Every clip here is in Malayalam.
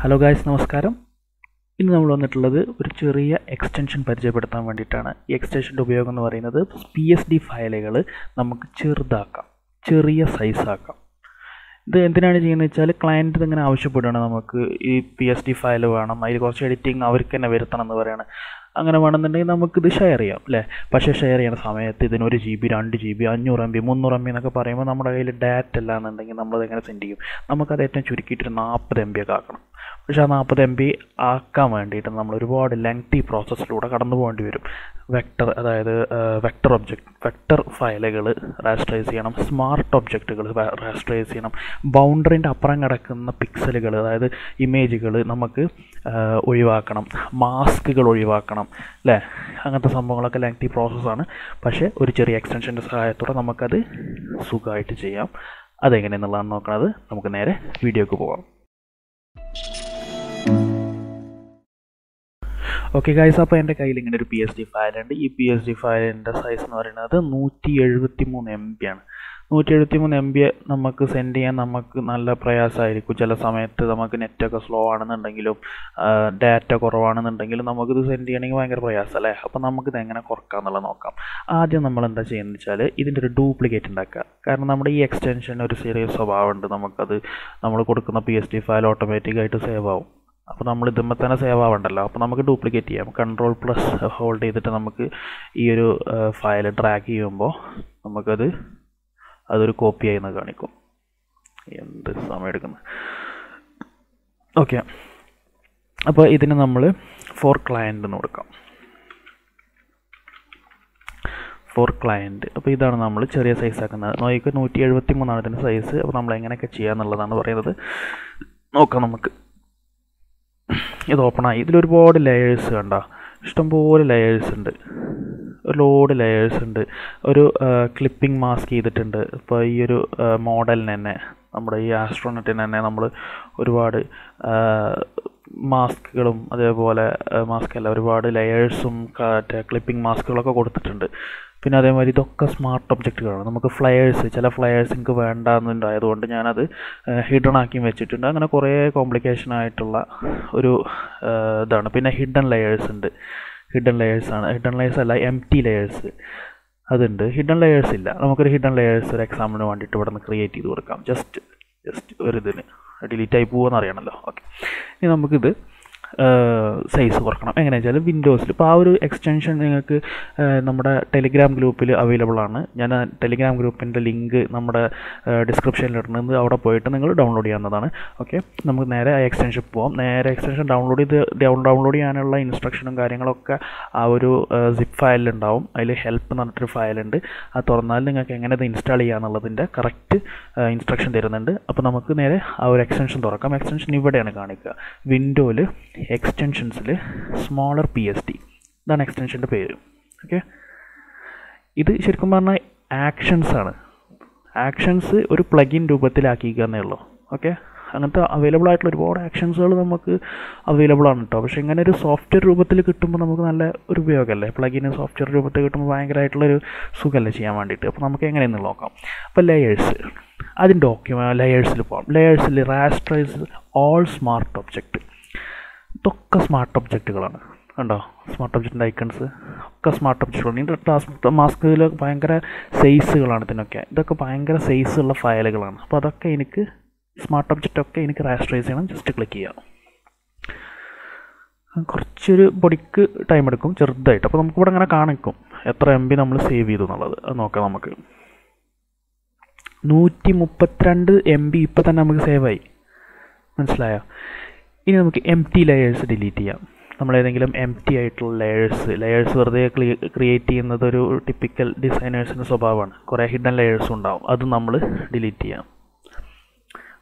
ഹലോ ഗായ്സ് നമസ്കാരം. ഇന്ന് നമ്മൾ വന്നിട്ടുള്ളത് ഒരു ചെറിയ എക്സ്റ്റൻഷൻ പരിചയപ്പെടുത്താൻ വേണ്ടിയിട്ടാണ്. ഈ എക്സ്റ്റൻഷന്റെ ഉപയോഗം എന്ന് പറയുന്നത് പി എസ് ഡി ഫയലുകൾ നമുക്ക് ചെറുതാക്കാം ചെറിയ സൈസാക്കാം ഇത് എന്തിനാണ് ചെയ്യുന്നത് വെച്ചാൽ ക്ലയന്റ് ഇങ്ങനെ ആവശ്യപ്പെടുകയാണ് നമുക്ക് ഈ പി എസ് ഡി ഫയൽ വേണം അതിൽ കുറച്ച് എഡിറ്റിംഗ് അവർക്ക് തന്നെ വരുത്തണം എന്ന് പറയാണ്. അങ്ങനെ വേണമെന്നുണ്ടെങ്കിൽ നമുക്കിത് ഷെയർ ചെയ്യാം അല്ലേ പക്ഷേ ഷെയർ ചെയ്യുന്ന സമയത്ത് ഇതിന് ഒരു ജി ബി രണ്ട് ജി ബി അഞ്ഞൂറ് എം ബി മുന്നൂറ് എം ബി എന്നൊക്കെ പറയുമ്പോൾ നമ്മുടെ കയ്യിൽ ഡാറ്റ അല്ല എന്നുണ്ടെങ്കിൽ നമ്മളത് എങ്ങനെ സെൻഡ് ചെയ്യും? നമുക്കത് ഏറ്റവും ചുരുക്കിയിട്ട് നാൽപ്പത് എം ബി ഒക്കെ ആക്കണം. പക്ഷേ ആ നാൽപ്പത് എം ബി ആക്കാൻ വേണ്ടിയിട്ട് നമ്മൾ ഒരുപാട് ലെങ്തി പ്രോസസ്സിലൂടെ കടന്നു പോകേണ്ടി വരും. വെക്ടർ അതായത് വെക്ടർ ഒബ്ജക്റ്റ് വെക്ടർ ഫയലുകൾ റാസ്റ്ററൈസ് ചെയ്യണം സ്മാർട്ട് ഒബ്ജക്റ്റുകൾ റാസ്റ്ററൈസ് ചെയ്യണം. ബൗണ്ടറിന്റെ അപ്പുറം കിടക്കുന്ന പിക്സലുകൾ അതായത് ഇമേജുകൾ നമുക്ക് ഒഴിവാക്കണം. മാസ്കുകൾ ഒഴിവാക്കണം അല്ലേ അങ്ങനത്തെ സംഭവങ്ങളൊക്കെ ലെങ്തി പ്രോസസ്സാണ് പക്ഷേ ഒരു ചെറിയ എക്സ്റ്റൻഷന്റെ സഹായത്തോടെ നമുക്കത് സുഖമായിട്ട് ചെയ്യാം. അതെങ്ങനെയെന്നുള്ളതാണ് നോക്കുന്നത് നമുക്ക് നേരെ വീഡിയോക്ക് പോകാം ഓക്കെ ഗൈസ് അപ്പോൾ എന്റെ കയ്യിൽ ഇങ്ങനെ ഒരു പി എസ് ഡി ഫയലുണ്ട് ഈ പി എസ് ഡി ഫയലിന്റെ സൈസ് എന്ന് പറയുന്നത് നൂറ്റി എഴുപത്തി മൂന്ന് എം ബി ആണ്. നൂറ്റി എഴുപത്തി മൂന്ന് എം ബി നമുക്ക് സെൻഡ് ചെയ്യാൻ നമുക്ക് നല്ല പ്രയാസമായിരിക്കും. ചില സമയത്ത് നമുക്ക് നെറ്റൊക്കെ സ്ലോ ആണെന്നുണ്ടെങ്കിലും ഡാറ്റ കുറവാണെന്നുണ്ടെങ്കിലും നമുക്കിത് സെൻഡ് ചെയ്യണമെങ്കിൽ ഭയങ്കര പ്രയാസം അല്ലേ? അപ്പോൾ നമുക്കിത് എങ്ങനെ കുറക്കാം എന്നുള്ളത് നോക്കാം. ആദ്യം നമ്മൾ എന്താ ചെയ്യുന്നത് വെച്ചാൽ ഇതിന്റെ ഒരു ഡ്യൂപ്ലിക്കേറ്റ് ഉണ്ടാക്കുക. കാരണം നമ്മുടെ ഈ എക്സ്റ്റൻഷൻ ഒരു സീരിയസ് സ്വഭാവമുണ്ട്. നമുക്കത് നമ്മൾ കൊടുക്കുന്ന പി എസ് ഡി ഫയൽ ഓട്ടോമാറ്റിക്കായിട്ട് സേവ് ആവും. അപ്പോൾ നമ്മൾ ഇതുമ്പോൾ തന്നെ സേവ് ആവണ്ടല്ലോ. അപ്പോൾ നമുക്ക് ഡ്യൂപ്ലിക്കേറ്റ് ചെയ്യാം. കൺട്രോൾ പ്ലസ് ഹോൾഡ് ചെയ്തിട്ട് നമുക്ക് ഈ ഒരു ഫയൽ ട്രാക്ക് ചെയ്യുമ്പോൾ നമുക്കത് അതൊരു കോപ്പി ആയി കാണിക്കും. എന്ത് സമയം എടുക്കുന്നത് ഓക്കെ അപ്പോൾ ഇതിന് നമ്മൾ ഫോർ ക്ലയന്റ് എന്ന് കൊടുക്കാം. ഫോർ ക്ലയന്റ് അപ്പോൾ ഇതാണ് നമ്മൾ ചെറിയ സൈസ് ആക്കുന്നത്. നോക്കിക്ക് നൂറ്റി എഴുപത്തി മൂന്നാണ് ഇതിന്റെ സൈസ് അപ്പോൾ നമ്മൾ എങ്ങനെയൊക്കെ ചെയ്യാന്നുള്ളതാണ് പറയുന്നത്. നോക്കാം നമുക്ക്. ഇത് ഓപ്പണായി ഇതിലൊരുപാട് ലെയേഴ്സ് കണ്ട? ഇഷ്ടംപോലെ ലെയേഴ്സ് ഉണ്ട്. ഒരു ലോഡ് ലെയേഴ്സ് ഉണ്ട്. ഒരു ക്ലിപ്പിംഗ് മാസ്ക് ചെയ്തിട്ടുണ്ട്. ഇപ്പോൾ ഈ ഒരു മോഡലിന് തന്നെ നമ്മുടെ ഈ ആസ്ട്രോണറ്റിന് തന്നെ നമ്മൾ ഒരുപാട് മാസ്കുകളും അതേപോലെ മാസ്ക് അല്ല ഒരുപാട് ലെയേഴ്സും ക്ലിപ്പിംഗ് മാസ്കുകളൊക്കെ കൊടുത്തിട്ടുണ്ട്. പിന്നെ അതേമാതിരി ഇതൊക്കെ സ്മാർട്ട് ഒബ്ജക്റ്റുകളാണ് നമുക്ക് ഫ്ലയേഴ്സ് ചില ഫ്ലയേഴ്സ് എനിക്ക് വേണ്ടാന്നുണ്ടായതുകൊണ്ട് ഞാനത് ഹിഡൺ ആക്കി വെച്ചിട്ടുണ്ട്. അങ്ങനെ കുറേ കോംപ്ലിക്കേഷൻ ആയിട്ടുള്ള ഒരു ഇതാണ്. പിന്നെ ഹിഡൻ ലെയേഴ്സ് ഉണ്ട് ഹിഡൻ ലെയേഴ്സ് ആണ്. ഹിഡൻ ലെയേഴ്സ് അല്ല എം ടി ലെയേഴ്സ് അതുണ്ട്. ഹിഡൻ ലെയേഴ്സ് ഇല്ല. നമുക്കൊരു ഹിഡൻ ലെയേഴ്സ് ഒരു എക്സാമിന് വേണ്ടിയിട്ട് ഇവിടെ നിന്ന് ക്രിയേറ്റ് ചെയ്ത് കൊടുക്കാം. ജസ്റ്റ് ജസ്റ്റ് ഒരു ഇതിന്. ഡിലീറ്റ് ആയി പോകുമെന്ന് അറിയണമല്ലോ ഓക്കെ ഇനി നമുക്കിത് സൈസ് കുറക്കണം. എങ്ങനെയാണെന്ന് വെച്ചാൽ വിൻഡോസിൽ ഇപ്പോൾ ആ ഒരു എക്സ്റ്റൻഷൻ നിങ്ങൾക്ക് നമ്മുടെ ടെലിഗ്രാം ഗ്രൂപ്പിൽ അവൈലബിൾ ആണ്. ഞാൻ ടെലിഗ്രാം ഗ്രൂപ്പിന്റെ ലിങ്ക് നമ്മുടെ ഡിസ്ക്രിപ്ഷനിൽ ഇടുന്നത് അവിടെ പോയിട്ട് നിങ്ങൾ ഡൗൺലോഡ് ചെയ്യാവുന്നതാണ്. ഓക്കെ നമുക്ക് നേരെ ആ എക്സ്റ്റൻഷൻ പോകാം നേരെ എക്സ്റ്റൻഷൻ ഡൗൺലോഡ് ചെയ്ത് ഡൗൺലോഡ് ചെയ്യാനുള്ള ഇൻസ്ട്രക്ഷനും കാര്യങ്ങളൊക്കെ ആ ഒരു സിപ്പ് ഫയലിലുണ്ടാവും അതിൽ ഹെൽപ്പ് എന്ന് പറഞ്ഞിട്ടൊരു ഫയലുണ്ട് അത് തുറന്നാൽ നിങ്ങൾക്ക് എങ്ങനെ ഇത് ഇൻസ്റ്റാൾ ചെയ്യാന്നുള്ളതിന്റെ കറക്റ്റ് ഇൻസ്ട്രക്ഷൻ തരുന്നുണ്ട്. അപ്പോൾ നമുക്ക് നേരെ ആ ഒരു എക്സ്റ്റൻഷൻ തുറക്കാം. എക്സ്റ്റൻഷൻ ഇവിടെയാണ് കാണിക്കുക. വിൻഡോയിൽ എക്സ്റ്റൻഷൻസിൽ സ്മോളർ പി എസ് ടി ഇതാണ് എക്സ്റ്റൻഷന്റെ പേര്. ഓക്കെ ഇത് ശരിക്കും പറഞ്ഞാൽ ആക്ഷൻസ് ആണ്. ആക്ഷൻസ് ഒരു പ്ലഗിൻ രൂപത്തിലാക്കിക്കുക എന്നേ ഉള്ളൂ. ഓക്കെ അങ്ങനത്തെ അവൈലബിൾ ആയിട്ടുള്ള ഒരുപാട് ആക്ഷൻസുകൾ നമുക്ക് അവൈലബിൾ ആണ് കേട്ടോ പക്ഷേ ഇങ്ങനെ ഒരു സോഫ്റ്റ്വെയർ രൂപത്തിൽ കിട്ടുമ്പോൾ നമുക്ക് നല്ല ഒരു ഉപയോഗമല്ലേ പ്ലഗിന് സോഫ്റ്റ്വെയർ രൂപത്തിൽ കിട്ടുമ്പോൾ ഭയങ്കരമായിട്ടുള്ളൊരു സുഖമല്ലേ ചെയ്യാൻ വേണ്ടിയിട്ട്? അപ്പോൾ നമുക്ക് എങ്ങനെയെന്ന് നോക്കാം. അപ്പോൾ ലെയേഴ്സ് അതിന്റെ ഡോക്യുമെന്റ് ലെയേഴ്സിൽ പോകാം ലെയേഴ്സിൽ റാസ്ട്രൈസ് ഓൾ സ്മാർട്ട് ഒബ്ജക്റ്റ് ഇതൊക്കെ സ്മാർട്ട് ഒബ്ജക്റ്റുകളാണ് കണ്ടോ? സ്മാർട്ട് ഒബ്ജക്റ്റിന്റെ ഐക്കൺസ് ഒക്കെ സ്മാർട്ട് ഒബ്ജക്റ്റുകളാണ് ഇതിന്റെ ടാസ്ക് മാസ്കിൽ ഭയങ്കര സൈസുകളാണ് ഇതിനൊക്കെ. ഇതൊക്കെ ഭയങ്കര സൈസുള്ള ഫയലുകളാണ് അപ്പോൾ അതൊക്കെ എനിക്ക് സ്മാർട്ട് ഒബ്ജക്റ്റ് ഒക്കെ എനിക്ക് റാസ്റ്ററൈസ് ചെയ്യണം. ജസ്റ്റ് ക്ലിക്ക് ചെയ്യാം. കുറച്ചൊരു പൊടിക്ക് ടൈം എടുക്കും. ചെറുതായിട്ട്. അപ്പോൾ നമുക്കിവിടെ അങ്ങനെ കാണിക്കും. എത്ര എം ബി നമ്മൾ സേവ് ചെയ്തു എന്നുള്ളത്. അത് നോക്കാം നമുക്ക്. നൂറ്റി മുപ്പത്തിരണ്ട് എം ബി ഇപ്പം തന്നെ നമുക്ക് സേവായി മനസ്സിലായോ? ഇനി നമുക്ക് എം ടി ലെയേഴ്സ് ഡിലീറ്റ് ചെയ്യാം. നമ്മൾ ഏതെങ്കിലും എം ടി ആയിട്ടുള്ള ലെയേഴ്സ് ലെയേഴ്സ് വെറുതെ ക്രിയേറ്റ് ചെയ്യുന്നത് ഒരു ടിപ്പിക്കൽ ഡിസൈനേഴ്സിന്റെ സ്വഭാവമാണ്. കുറേ ഹിഡൻ ലെയേഴ്സ് ഉണ്ടാവും. അത് നമ്മൾ ഡിലീറ്റ് ചെയ്യാം.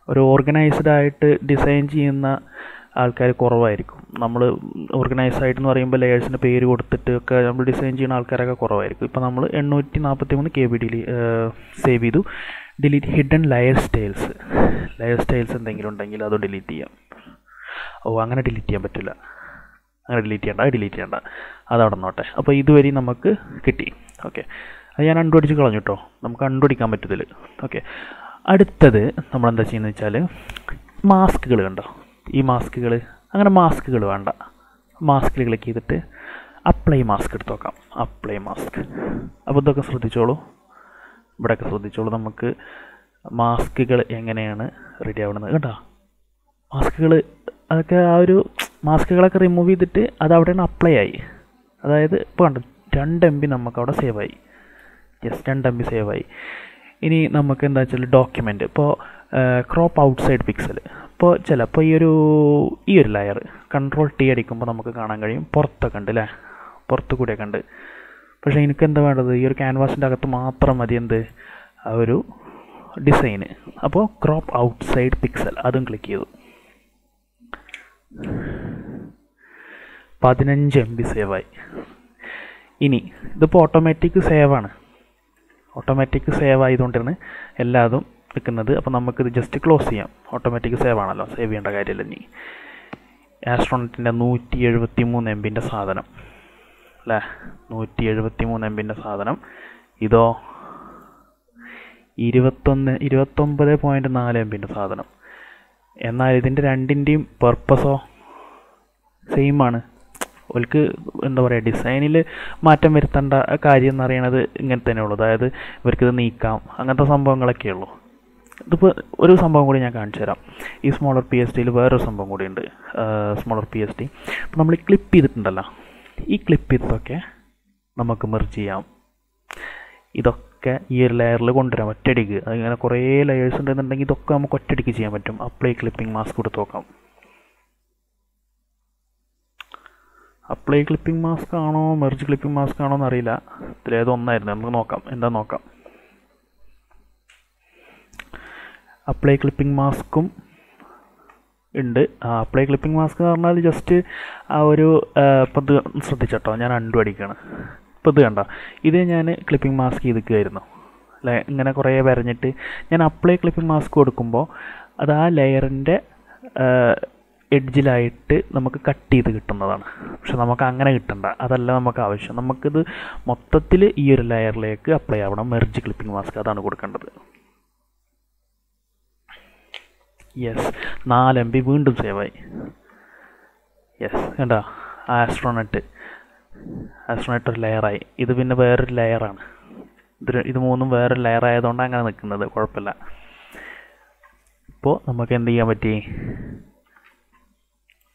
ഒരു ഓർഗനൈസ്ഡ് ആയിട്ട് ഡിസൈൻ ചെയ്യുന്ന ആൾക്കാർ കുറവായിരിക്കും. നമ്മൾ ഓർഗനൈസ് ആയിട്ടെന്ന് പറയുമ്പോൾ ലെയേഴ്സിന്റെ പേര് കൊടുത്തിട്ട് ഒക്കെ നമ്മൾ ഡിസൈൻ ചെയ്യുന്ന ആൾക്കാരൊക്കെ കുറവായിരിക്കും. ഇപ്പോൾ നമ്മൾ എണ്ണൂറ്റി നാൽപ്പത്തി മൂന്ന് കെ ബി ഡിലി സേവ് ചെയ്തു. Delete hidden layer styles layer styles എന്തെങ്കിലും ഉണ്ടെങ്കിൽ അത് ഡിലീറ്റ് ചെയ്യാം. ഓ അങ്ങനെ ഡിലീറ്റ് ചെയ്യാൻ പറ്റില്ല. അങ്ങനെ ഡിലീറ്റ് ചെയ്യണ്ട ഡിലീറ്റ് ചെയ്യണ്ട. അതവിടെ നോട്ടെ. അപ്പോൾ ഇതുവരെ നമുക്ക് കിട്ടി. ഓക്കെ അത് ഞാൻ അണ്ടുപിടിച്ച് കളഞ്ഞു കേട്ടോ നമുക്ക് കണ്ടുപിടിക്കാൻ പറ്റത്തില്ല. ഓക്കെ അടുത്തത് നമ്മളെന്താ ചെയ്യുന്നത് വെച്ചാൽ മാസ്കുകൾ കണ്ടോ? ഈ മാസ്കുകൾ അങ്ങനെ മാസ്കുകൾ വേണ്ട. മാസ്കിൽ ക്ലിക്ക് ചെയ്തിട്ട് അപ്ലൈ മാസ്ക് എടുത്ത് നോക്കാം. അപ്ലൈ മാസ്ക് അപ്പോൾ ഇതൊക്കെ ശ്രദ്ധിച്ചോളൂ. ഇവിടെയൊക്കെ ശ്രദ്ധിച്ചോളൂ നമുക്ക്. മാസ്കുകൾ എങ്ങനെയാണ് റെഡി ആവുന്നത്? കേട്ടോ മാസ്കുകൾ അതൊക്കെ ആ ഒരു മാസ്കുകളൊക്കെ റിമൂവ് ചെയ്തിട്ട് അത് അവിടെയാണ് അപ്ലൈ ആയി. അതായത് ഇപ്പോൾ കണ്ടു രണ്ട് എം ബി നമുക്ക് അവിടെ സേവ് ആയി. യെസ് രണ്ട് എം ബി സേവ് ആയി. ഇനി നമുക്ക് എന്താ വെച്ചാൽ ഡോക്യുമെന്റ് ഇപ്പോൾ ക്രോപ്പ് ഔട്ട്സൈഡ് പിക്സൽ ഇപ്പോൾ ചിലപ്പോൾ ഈ ഒരു ഈ ഒരു ലെയർ കൺട്രോൾ ടി അടിക്കുമ്പോൾ നമുക്ക് കാണാൻ കഴിയും. പുറത്തൊക്കെ ഉണ്ട് അല്ലേ പുറത്ത് കൂടിയൊക്കെ ഉണ്ട്. പക്ഷേ എനിക്ക് എന്താ വേണ്ടത്? ഈ ഒരു ക്യാൻവാസിന്റെ അകത്ത് മാത്രം മതി എന്ത്? ആ ഒരു ഡിസൈന് അപ്പോൾ ക്രോപ്പ് ഔട്ട്സൈഡ് പിക്സൽ അതും ക്ലിക്ക് ചെയ്തു. പതിനഞ്ച് എം ബി സേവായി ഇനി ഇതിപ്പോൾ ഓട്ടോമാറ്റിക് സേവാണ് ഓട്ടോമാറ്റിക് സേവ് ആയതുകൊണ്ടാണ് എല്ലാതും നിൽക്കുന്നത് അപ്പോൾ നമുക്കിത് ജസ്റ്റ് ക്ലോസ് ചെയ്യാം. ഓട്ടോമാറ്റിക് സേവ് ആണല്ലോ. സേവ് ചെയ്യേണ്ട കാര്യമില്ല ഇനി. ആസ്ട്രോണറ്റിന്റെ നൂറ്റി എഴുപത്തി മൂന്ന് എം ബിന്റെ സാധനം. അല്ലേ? നൂറ്റി എഴുപത്തി മൂന്ന് എം ബിന്റെ സാധനം. ഇതോ? ഇരുപത്തൊന്ന് ഇരുപത്തൊമ്പത് പോയിന്റ് നാല് എം ബിന്റെ സാധനം. എന്നാൽ ഇതിന്റെ രണ്ടിന്റെയും പർപ്പസോ സെയിമാണ് ഓൽക്ക് എന്താ പറയുക ഡിസൈനിൽ മാറ്റം വരുത്തേണ്ട കാര്യം എന്ന് പറയണത് ഇങ്ങനെ തന്നെയുള്ളൂ അതായത് ഇവർക്കിത് നീക്കാം. അങ്ങനത്തെ സംഭവങ്ങളൊക്കെ ഉള്ളൂ. ഇതിപ്പോൾ ഒരു സംഭവം കൂടി ഞാൻ കാണിച്ചു തരാം. ഈ സ്മോളർ പി എസ് ടിയിൽ വേറൊരു സംഭവം കൂടി ഉണ്ട്. സ്മോളർ പി എസ് ടി അപ്പോൾ നമ്മൾ ക്ലിപ്പ് ചെയ്തിട്ടുണ്ടല്ലോ. ഈ ക്ലിപ്പ് ചെയ്തതൊക്കെ നമുക്ക് മെർജ് ചെയ്യാം. ഇതൊക്കെ ഈ ഒരു ലെയറിൽ കൊണ്ടുവരാം ഒറ്റയടിക്ക്. അതിങ്ങനെ കുറേ ലെയേഴ്സ് ഉണ്ടെന്നുണ്ടെങ്കിൽ ഇതൊക്കെ നമുക്ക് ഒറ്റയടിക്ക് ചെയ്യാൻ പറ്റും. അപ്ലൈ ക്ലിപ്പിംഗ് മാസ്ക് കൊടുത്ത് നോക്കാം. അപ്ലൈ ക്ലിപ്പിംഗ് മാസ്ക് ആണോ മെർജ് ക്ലിപ്പിംഗ് മാസ്ക് ആണോ എന്നറിയില്ല. ഇതിലേത് ഒന്നായിരുന്നു. നമുക്ക് നോക്കാം. എന്താ നോക്കാം? അപ്ലൈ ക്ലിപ്പിംഗ് മാസ്കും ഉണ്ട്. അപ്ലൈ ക്ലിപ്പിംഗ് മാസ്ക് എന്ന് പറഞ്ഞാൽ ജസ്റ്റ് ആ ഒരു ഇപ്പം ശ്രദ്ധിച്ചോ ഞാൻ അണ്ടു അടിക്കുകയാണ് ഇപ്പോൾ ഇത് കണ്ട. ഇത് ഞാൻ ക്ലിപ്പിംഗ് മാസ്ക് ചെയ്തിരിക്കുമായിരുന്നു ഇങ്ങനെ കുറേ വരഞ്ഞിട്ട് ഞാൻ അപ്ലൈ ക്ലിപ്പിംഗ് മാസ്ക് കൊടുക്കുമ്പോൾ അത് ആ ലെയറിന്റെ എഡ്ജിലായിട്ട് നമുക്ക് കട്ട് ചെയ്ത് കിട്ടുന്നതാണ്. പക്ഷെ നമുക്ക് അങ്ങനെ കിട്ടണ്ട. അതല്ല നമുക്ക് ആവശ്യം. നമുക്കിത് മൊത്തത്തിൽ ഈ ഒരു ലെയറിലേക്ക് അപ്ലൈ ആവണം. മെർജ് ക്ലിപ്പിംഗ് മാസ്ക് അതാണ് കൊടുക്കേണ്ടത്. യെസ് നാല് എം ബി വീണ്ടും സേവായി യെസ് കണ്ടോ? ആസ്ട്രോണറ്റ് ആസ്ട്രോണറ്റ് ഒരു ലെയറായി ഇത് പിന്നെ വേറൊരു ലെയറാണ് ഇത് ഇത് മൂന്നും വേറൊരു ലെയർ ആയതുകൊണ്ട് അങ്ങനെ നിൽക്കുന്നത് കുഴപ്പമില്ല. ഇപ്പോൾ നമുക്ക് എന്ത് ചെയ്യാൻ പറ്റി?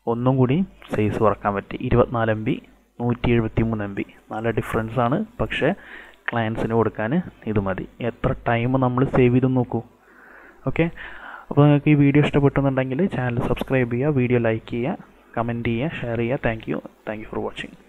ഒന്നും കൂടി സൈസ് കുറയ്ക്കാൻ പറ്റി. ഇരുപത്തിനാല് എം ബി നൂറ്റി എഴുപത്തി മൂന്ന് എം ബി നല്ല ഡിഫറൻസ് ആണ്. പക്ഷേ ക്ലയൻസിന് കൊടുക്കാൻ ഇത് മതി. എത്ര ടൈം നമ്മൾ സേവ് ചെയ്ത് നോക്കൂ. ഓക്കെ അപ്പോൾ നിങ്ങൾക്ക് ഈ വീഡിയോ ഇഷ്ടപ്പെട്ടുന്നുണ്ടെങ്കിൽ ചാനൽ സബ്സ്ക്രൈബ് ചെയ്യുക വീഡിയോ ലൈക്ക് ചെയ്യുക കമന്റ് ചെയ്യുക ഷെയർ ചെയ്യുക. Thank you thank you for watching